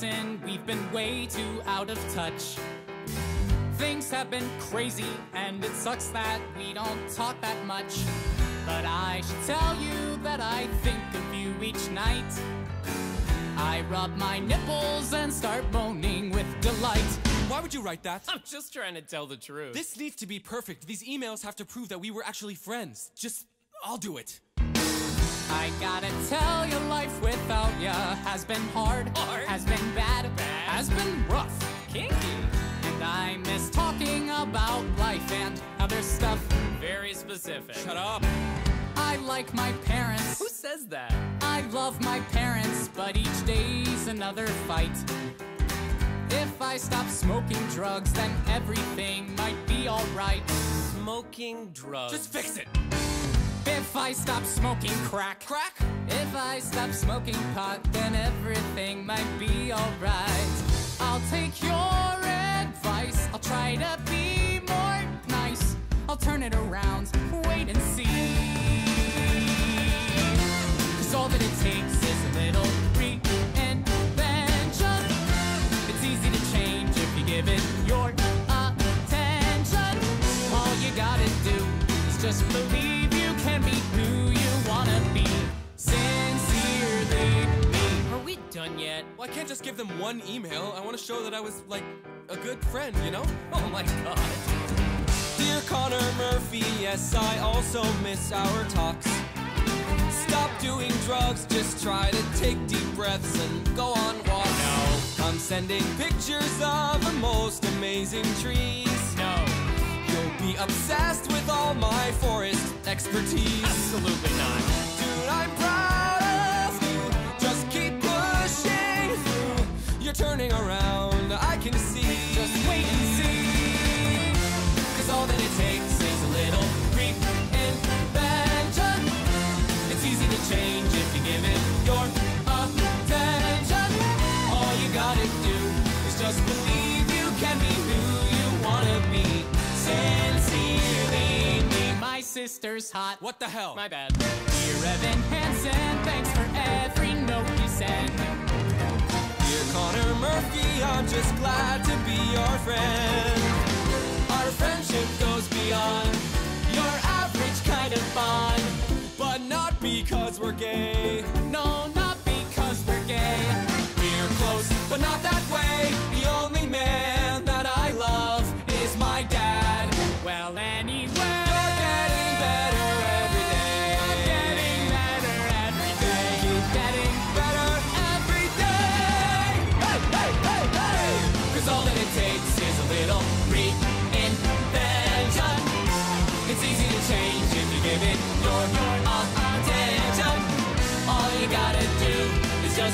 listen, we've been way too out of touch. Things have been crazy, and it sucks that we don't talk that much. But I should tell you that I think of you each night. I rub my nipples and start moaning with delight. Why would you write that? I'm just trying to tell the truth. This needs to be perfect. These emails have to prove that we were actually friends. Just, I'll do it. I gotta tell you, life without ya has been hard, Hard? has been bad, Bad? has been rough. kinky. And I miss talking about life and other stuff. Very specific. Shut up. I like my parents. Who says that? I love my parents, but each day's another fight. If I stop smoking drugs, then everything might be alright. Smoking drugs. Just fix it. If I stop smoking crack, Crack? if I stop smoking pot, then everything might be alright. I'll take your advice, I'll try to be more nice. I'll turn it around, wait and see. Cause all that it takes is a little reinvention. It's easy to change if you give it your attention. All you gotta do is just believe can be who you wanna be. Sincerely me. Are we done yet? Well, I can't just give them one email. I want to show that I was, like, a good friend, you know? Oh my god. Dear Connor Murphy, yes, I also miss our talks. Stop doing drugs, just try to take deep breaths and go on walks. No. I'm sending pictures of the most amazing trees. Be obsessed with all my forest expertise. Absolutely not. Dude, I'm proud sister's hot. What the hell? My bad. Dear Evan Hansen, thanks for every note you send. Dear Connor Murphy, I'm just glad to be your friend. Our friendship goes beyond your average kind of bond, but not because we're gay.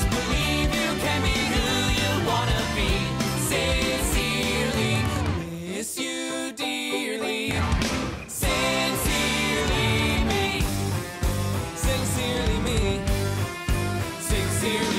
Believe you can be who you wanna be. Sincerely, miss you dearly. Sincerely me. Sincerely me. Sincerely.